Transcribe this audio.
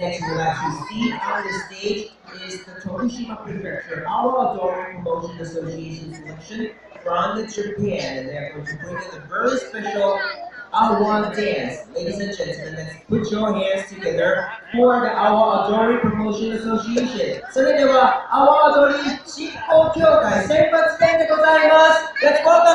that you will actually see on the stage is the Tokushima Prefecture Awa Odori Promotion Association selection from Japan, and they're going to bring in the very special Awa dance. Ladies and gentlemen, let's put your hands together for the Awa Odori Promotion Association. それでは、Awa Odori Let's go!